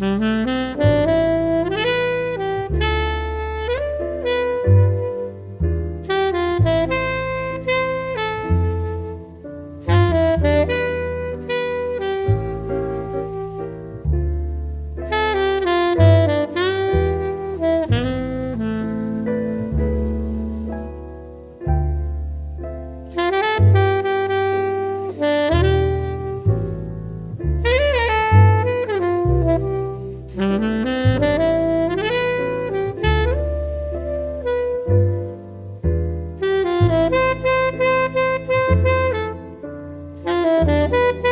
Mm-hmm. Música